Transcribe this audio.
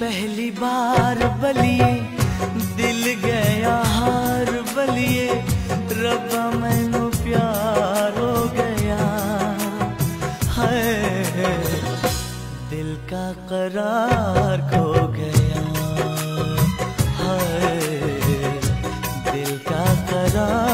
पहली बार बलिए, दिल गया हार बलिए, रब मैं प्यार हो गया। है दिल का करार खो गया। है, दिल का करार